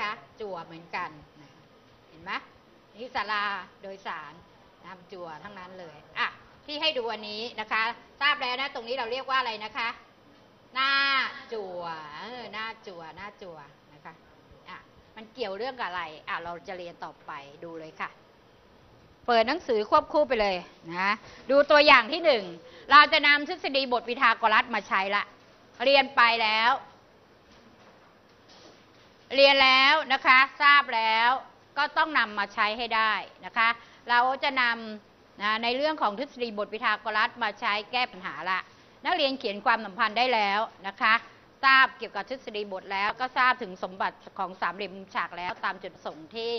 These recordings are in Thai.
คะ จั่วเหมือนกันนะเห็นไหมนี่ศาลาโดยสารทำจั่วทั้งนั้นเลยอะที่ให้ดูอันนี้นะคะ ทราบแล้วนะตรงนี้เราเรียกว่าอะไรนะคะ หน้าจั่วเออหน้าจั่วหน้าจั่วนะคะอะมันเกี่ยวเรื่องกับอะไรอะเราจะเรียนต่อไปดูเลยค่ะ เปิดหนังสือควบคู่ไปเลยนะดูตัวอย่างที่หนึ่งเราจะนำทฤษฎีบทวิทากรัสมาใช้ละ เรียนไปแล้ว เรียนแล้วนะคะ ทราบแล้วก็ต้องนำมาใช้ให้ได้นะคะ เราจะนำนะในเรื่องของทฤษฎีบทวิทากรัสมาใช้แก้ปัญหาละ นักเรียนเขียนความสัมพันธ์ได้แล้วนะคะ ทราบเกี่ยวกับทฤษฎีบทแล้ว ก็ทราบถึงสมบัติของสามเหลี่ยมมุมฉากแล้วตามจุดประสงค์ที่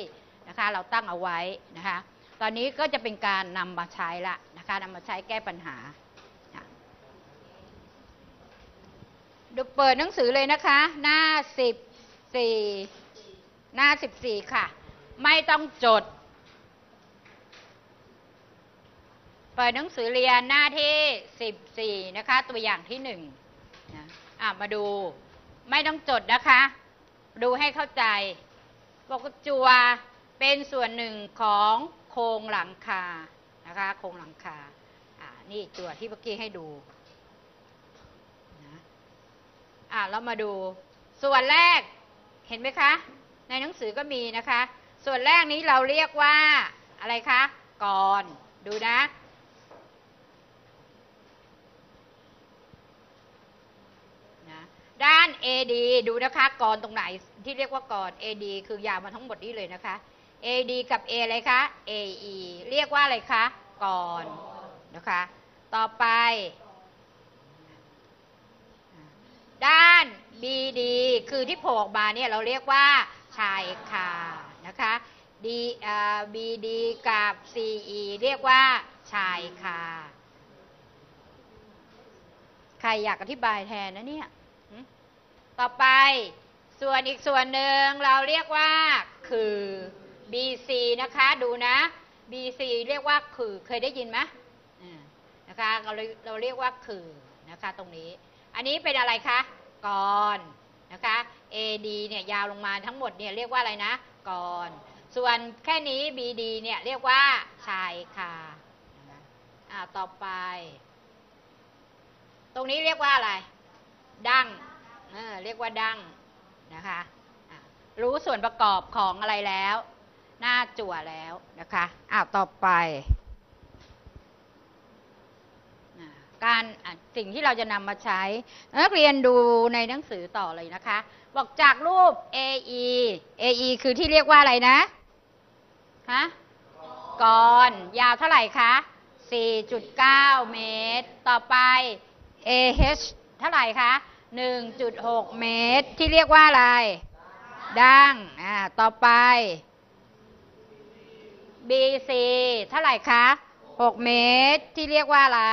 นะคะ เราตั้งเอาไว้นะคะ ตอนนี้ก็จะเป็นการนำมาใช้ละนะคะนำมาใช้แก้ปัญหาดูเปิดหนังสือเลยนะคะ หน้าสิบ สี่หน้าสิบสี่ค่ะ ไม่ต้องจด เปิดหนังสือเรียนหน้าที่สิบสี่นะคะ ตัวอย่างที่หนึ่งนะอะมาดู ไม่ต้องจดนะคะ ดูให้เข้าใจบกจัวเป็นส่วนหนึ่งของโครงหลังคา นะคะ โครงหลังคา อ่า นี่จัวที่เมื่อกี้ให้ดูนะอ่าเรามาดู ส่วนแรก เห็นไหมคะ ในหนังสือก็มีนะคะ ส่วนแรกนี้เราเรียกว่าอะไรคะก่อนดูนะ ด้าน AD ดูนะคะกรตรงไหนที่เรียกว่ากร AD คือยาวมาทั้งหมดนี้เลยนะคะ AD กับ A อะไรคะ AE เรียกว่าอะไรคะกรนะคะ ต่อไป ด้าน BD คือที่โผล่ออกมาเนี่ยเราเรียกว่าชายคานะคะ D อ่า BD กับ CE เรียกว่าชายคา ใครอยากอธิบายแทนนะเนี่ยต่อไปส่วนอีกส่วนหนึ่งเราเรียกว่าคือ BC นะคะดูนะ BC เรียกว่าคือเคยได้ยินไหมนะคะเราเราเรียกว่าคือนะคะตรงนี้ อันนี้เป็นอะไรคะ กรนะคะ AD เนี่ยยาวลงมาทั้งหมดเนี่ยเรียกว่าอะไรนะกรส่วนแค่นี้ BD เนี่ยเรียกว่าชายคาอ่าต่อไป ตรงนี้เรียกว่าอะไร ดั้งเออเรียกว่าดั้งนะคะอะรู้ส่วนประกอบของอะไรแล้ว หน้าจั่วแล้วนะคะอ้าวต่อไปอะ การสิ่งที่เราจะนำมาใช้ นักเรียนดูในหนังสือต่อเลยนะคะ บอกจากรูป AE AE คือที่เรียกว่าอะไรนะฮะกรยาวเท่าไหร่คะ 4.9 เมตร ต่อไป AH เท่าไหร่คะ 1.6 เมตร ที่เรียกว่าอะไร ดังอ่าต่อไป BC เท่าไหร่คะ 6 เมตร ที่เรียกว่าอะไร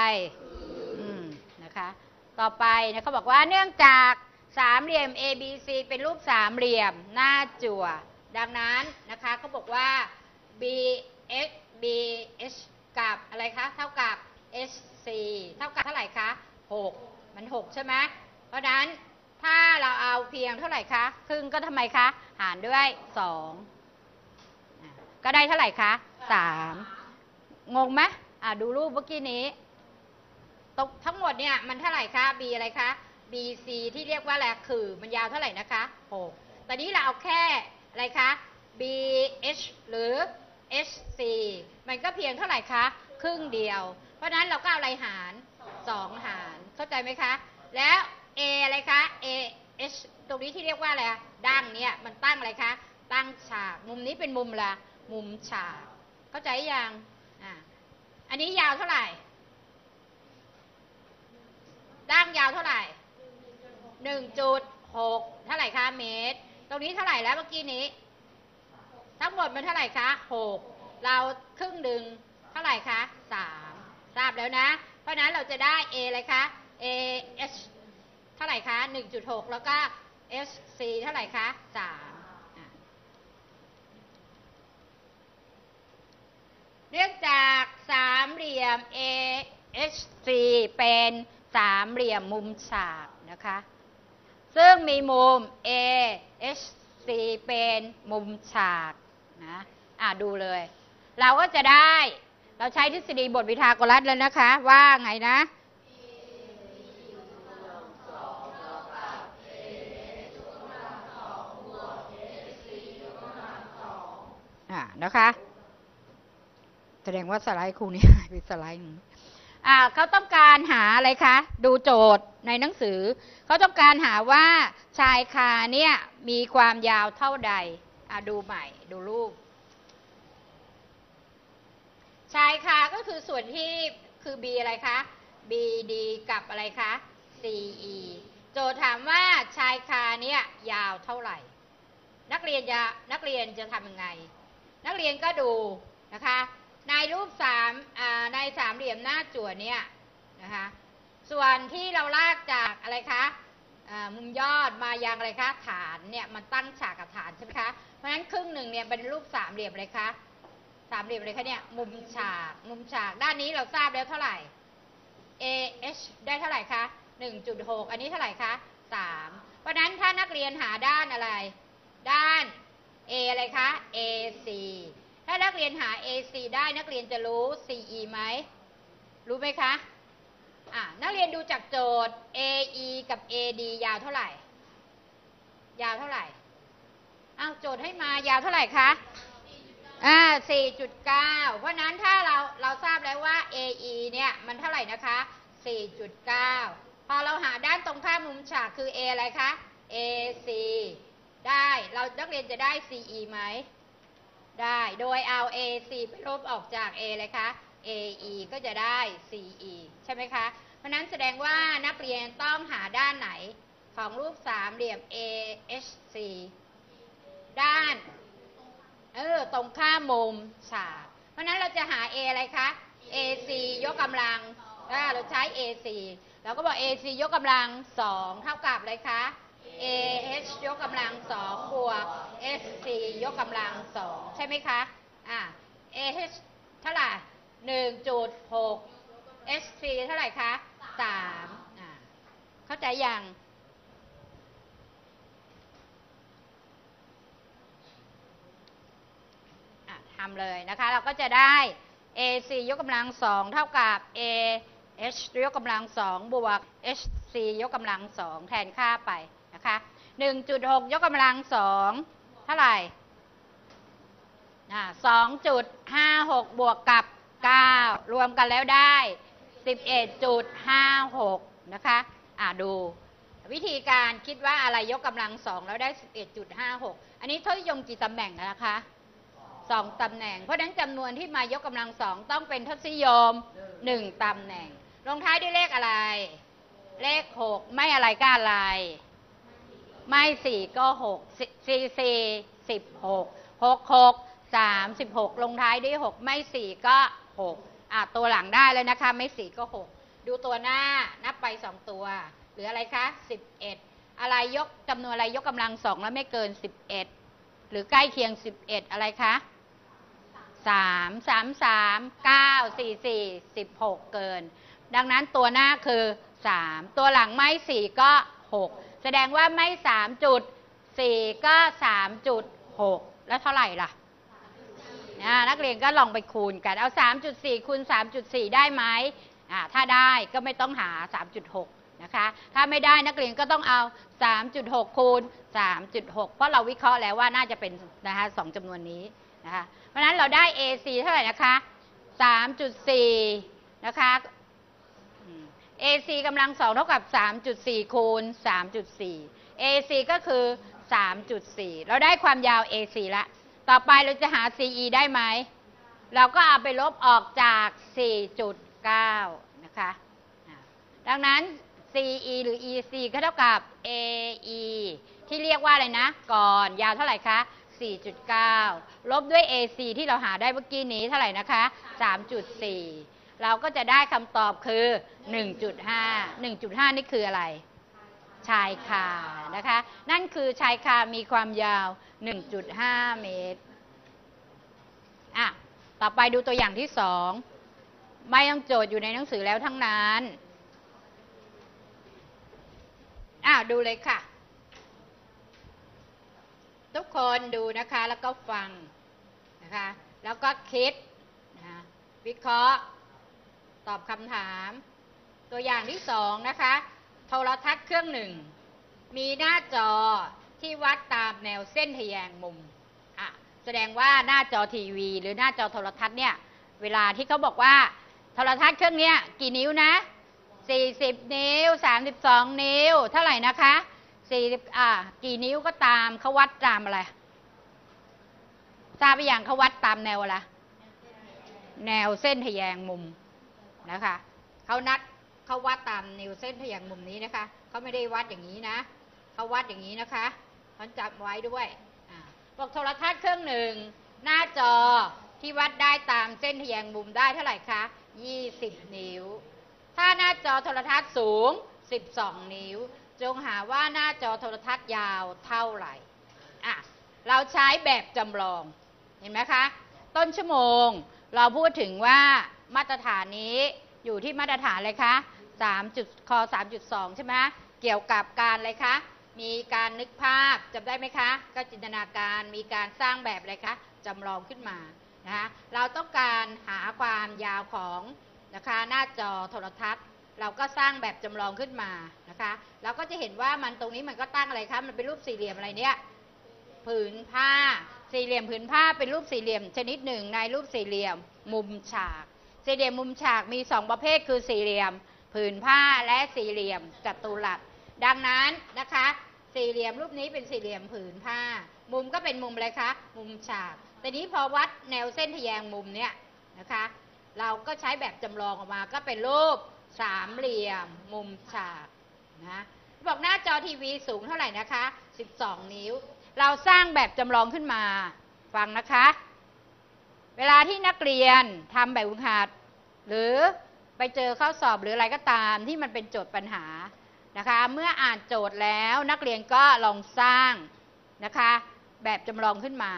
ต่อไปนะเขาบอกว่าเนื่องจากสามเหลี่ยม ABC เป็นรูปสามเหลี่ยมหน้าจั่ว ดังนั้นนะคะเขาบอกว่า BH BH กับอะไรคะ เท่ากับ HC เท่ากับเท่าไหร่คะ6มัน 6 ใช่ไหมเพราะฉะนั้นถ้าเราเอาเพียงเท่าไหร่คะครึ่งก็ทำไมคะ หารด้วย 2 ก็ได้เท่าไหร่คะ 3 งงไหมอะดูรูปเมื่อกี้นี้ ตรงทั้งหมดเนี่ยมันเท่าไหร่คะ B อะไรคะ BC ที่เรียกว่าอะไรคือมันยาวเท่าไหร่นะคะ6ตอนนี้เราเอาแค่อะไรคะ BH หรือ HC มันก็เพียงเท่าไหร่คะ ครึ่งเดียว เพราะนั้นเราก็เอาอะไรหาร 2 หาร เข้าใจไหมคะ แล้ว A อะไรคะ A H ตรงนี้ที่เรียกว่าอะไรดั้งเนี่ยมันตั้งอะไรคะ ตั้งฉาก มุมนี้เป็นมุมละมุมฉาก เข้าใจยังอ่าอันนี้ยาวเท่าไหร่ ดั้ง ยาวเท่าไหร่หนึ่งจุดหกเท่าไหร่คะเมตร ตรงนี้เท่าไหร่แล้วเมื่อกี้นี้ ทั้งหมดมันเท่าไหร่คะหกเราครึ่งหนึ่งเท่าไหร่คะสามทราบแล้วนะ เพราะนั้นเราจะได้ A อะไรคะ A H เท่าไหร่คะหนึ่งจุดหกแล้วก็ H C เท่าไหร่คะสามเนื่องจากสามเหลี่ยม A H C เป็น สามเหลี่ยมมุมฉากนะคะ ซึ่งมีมุม A H C เป็นมุมฉากนะอะดูเลย เราก็จะได้เราใช้ทฤษฎีบทวิทากรัสแล้วนะคะ ว่าไงนะนะคะ แสดงว่าสไลด์ครูนี่หายไปสไลด์นึง อ่าเขาต้องการหาอะไรคะ ดูโจทย์ในหนังสือ เขาต้องการหาว่าชายคาเนี่ยมีความยาวเท่าใดอ่าดูใหม่ดูรูป ชายคาก็คือส่วนที่คือ B อะไรคะ BD กับอะไรคะ CE โจทย์ถามว่าชายคาเนี่ยยาวเท่าไหร่ นักเรียนจะนักเรียนจะทำยังไง นักเรียนก็ดูนะคะ ในรูปสามในสามเหลี่ยมหน้าจั่วเนี่ยนะคะส่วนที่เราลากจากอะไรคะมุมยอดมายังอะไรคะฐานเนี่ยมันตั้งฉากกับฐานใช่ไหมคะเพราะฉะนั้นครึ่งหนึ่งเนี่ยเป็นรูปสามเหลี่ยมอะไรคะสามเหลี่ยมอะไรคะเนี่ยมุมฉากมุมฉากด้านนี้เราทราบแล้วเท่าไหร่ AH ได้เท่าไหร่คะ1.6 อันนี้เท่าไหร่คะ3เพราะฉะนั้นถ้านักเรียนหาด้านอะไร ด้าน A อะไรคะ AC ถ้านักเรียนหา AC ได้นักเรียนจะรู้ CE ไหม รู้ไหมคะอะนักเรียนดูจากโจทย์ AE กับ AD ยาวเท่าไหร่ ยาวเท่าไหร่อ้าวโจทย์ให้มายาวเท่าไหร่คะอ่า4.9 เพราะฉะนั้นถ้าเราเราทราบแล้วว่า AE เนี่ยมันเท่าไหร่นะคะ 4.9 พอเราหาด้านตรงข้ามมุมฉากคือ A อะไรคะ AC ได้ เรานักเรียนจะได้ CE ไหม ได้ โดยเอา AC ไปลบออกจาก A เลยคะ AE ก็จะได้ CE ใช่ไหมคะ เพราะนั้นแสดงว่านักเรียนต้องหาด้านไหนของรูปสามเหลี่ยม AHC ด้าน เออ ตรงข้ามมุมฉากเพราะนั้นเราจะหา A อะไรคะ AC ยกกำลังอ่าเราใช้ AC เราก็บอก AC ยกกำลัง 2 เท่ากับอะไรคะ AH ยกกำลัง2บวก SC ยกกำลัง2ใช่ไหมคะอ่า AH เท่าไหร่1.6 SC เท่าไหร่คะ3อ่าเข้าใจยังทำเลยนะคะ เราก็จะได้ AC ยกกำลังสองเท่ากับ AH ยกกำลังสองบวก HC ยกกำลังสองแทนค่าไป นะคะ1.6ยกกำลังสองเท่าไหร่อ่า2.56บวกกับ9รวมกันแล้วได้11.56นะคะอ่าดูวิธีการคิดว่าอะไรยกกำลังสองแล้วได้11.56อันนี้ทศนิยมกี่ตำแหน่งนะคะสองตำแหน่ง เพราะฉะนั้นจำนวนที่มายกกำลังสองต้องเป็นทศนิยมหนึ่งตำแหน่ง ลงท้ายด้วยเลขอะไร เลขหกไม่อะไรก็อะไร ไม่สี่ก็หกสี่สี่สิบหกหกหกสามสิบหกลงท้ายด้วยหกไม่สี่ก็หกอะตัวหลังได้แล้วนะคะ ไม่สี่ก็หกดูตัวหน้านับไปสองตัวหรืออะไรคะสิบเอ็ดอะไรยกจำนวนอะไรยกกำลังสองแล้วไม่เกินสิบเอ็ดหรือใกล้เคียงสิบเอ็ดอะไรคะสามสามสามเก้าสี่สี่สิบหกเกิน ดังนั้นตัวหน้าคือสามตัวหลังไม่สี่ก็หก แสดงว่าไม่สามจุดสี่ก็สามจุดหกแล้วเท่าไหร่ล่ะนักเรียนก็ลองไปคูณกันเอาสามจุดสี่คูณสามจุดสี่ได้ไหมอ่าถ้าได้ก็ไม่ต้องหาสามจุดหกนะคะ ถ้าไม่ได้นักเรียนก็ต้องเอา 3.6 คูณ 3.6 เพราะเราวิเคราะห์แล้วว่าน่าจะเป็นนะคะสองจำนวนนี้นะคะ เพราะนั้นเราได้ AC เท่าไหร่นะคะ 3.4 นะคะ AC กำลังสองเท่ากับ 3.4 คูณ 3.4 AC ก็คือ 3.4 เราได้ความยาว AC ละ ต่อไปเราจะหา CE ได้ไหม เราก็เอาไปลบออกจาก 4.9 นะคะ ดังนั้น CE หรือ EC ก็เท่ากับ AE ที่เรียกว่าอะไรนะ ก่อนยาวเท่าไหร่คะ 4.9 ลบด้วย AC ที่เราหาได้เมื่อกี้นี้เท่าไหร่นะคะ 3.4 เราก็จะได้คำตอบคือ 1.5 1.5 นี่คืออะไร ชายคานะคะ นั่นคือชายคามีความยาว 1.5 เมตรอะต่อไปดูตัวอย่างที่สองไม่ต้องโจทย์อยู่ในหนังสือแล้วทั้งนั้นอะดูเลยค่ะ ทุกคนดูนะคะแล้วก็ฟังนะคะ แล้วก็คิดนะวิเคราะห์ ตอบคำถาม ตัวอย่างที่สองนะคะ โทรทัศน์เครื่องหนึ่ง มีหน้าจอที่วัดตามแนวเส้นทแยงมุมอะแสดงว่าหน้าจอทีวี หรือหน้าจอโทรทัศน์เนี่ยเวลาที่เขาบอกว่าโทรทัศน์เครื่องเนี้ยกี่นิ้วนะ 40 นิ้ว 32 นิ้ว เท่าไหร่นะคะ40อ่ากี่นิ้วก็ตามเขาวัดตามอะไรทราบไปอย่างเขาวัดตามแนวอะไรแนวเส้นทแยงมุม นะคะเขานัดเขาวัดตามแนวเส้นทะแยงมุมนี้นะคะเขาไม่ได้วัดอย่างนี้นะเขาวัดอย่างนี้นะคะเขาจับไว้ด้วยบอกโทรทัศน์เครื่องหนึ่งหน้าจอที่วัดได้ตามเส้นทแยงมุมได้เท่าไหร่คะ 20 นิ้ว ถ้าหน้าจอโทรทัศน์สูง 12 นิ้ว จงหาว่าหน้าจอโทรทัศน์ยาวเท่าไหร่ อะ เราใช้แบบจำลอง เห็นไหมคะ ต้นชั่วโมง เราพูดถึงว่า มาตรฐานนี้อยู่ที่มาตรฐานเลยคะ3จุดคอ3.2 ใช่ไหมเกี่ยวกับการอะไรคะ มีการนึกภาพจำได้ไหมคะ ก็จินตนาการมีการสร้างแบบอะไรคะจำลองขึ้นมานะคะเราต้องการหาความยาวของนะคะหน้าจอโทรทัศน์ เราก็สร้างแบบจำลองขึ้นมานะคะเราก็จะเห็นว่ามันตรงนี้มันก็ตั้งอะไรคะมันเป็นรูปสี่เหลี่ยมอะไรเนี่ยผืนผ้า สี่เหลี่ยมผืนผ้าเป็นรูปสี่เหลี่ยม ชนิดหนึ่งในรูปสี่เหลี่ยม มุมฉาก สี่เหลี่ยมมุมฉากมีสองประเภทคือสี่เหลี่ยมผืนผ้าและสี่เหลี่ยมจัตุรัส ดังนั้นนะคะ สี่เหลี่ยมรูปนี้เป็นสี่เหลี่ยมผืนผ้า มุมก็เป็นมุมอะไรคะ มุมฉากแต่นี้พอวัดแนวเส้นทแยงมุมเนี่ยนะคะ เราก็ใช้แบบจำลองออกมาก็เป็นรูปสามเหลี่ยมมุมฉากนะบอกหน้าจอทีวีสูงเท่าไหร่นะคะ 12 นิ้ว เราสร้างแบบจำลองขึ้นมา ฟังนะคะ วลาที่นักเรียนทำแบบฝึกหัด หรือไปเจอข้อสอบหรืออะไรก็ตามที่มันเป็นโจทย์ปัญหานะคะ เมื่ออ่านโจทย์แล้วนักเรียนก็ลองสร้างนะคะ แบบจำลองขึ้นมา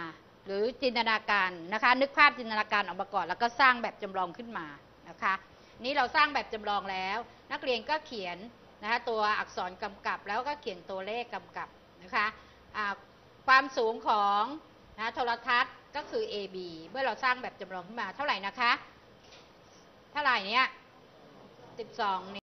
หรือจินตนาการนะคะ นึกภาพจินตนาการออกมาก่อนแล้วก็สร้างแบบจำลองขึ้นมานะคะ นี้เราสร้างแบบจำลองแล้ว นักเรียนก็เขียนนะคะตัวอักษรกำกับ แล้วก็เขียนตัวเลขกำกับนะคะความสูงของนะโทรทัศน์ ก็คือ AB เมื่อเราสร้างแบบจำลองขึ้นมาเท่าไหร่นะคะ เท่าไหร่เนี่ย12